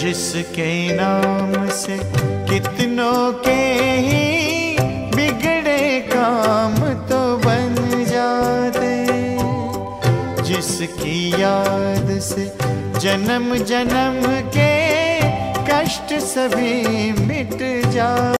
जिसके नाम से कितनों के ही बिगड़े काम तो बन जाते जिसकी याद से जन्म जन्म के कष्ट सभी मिट जा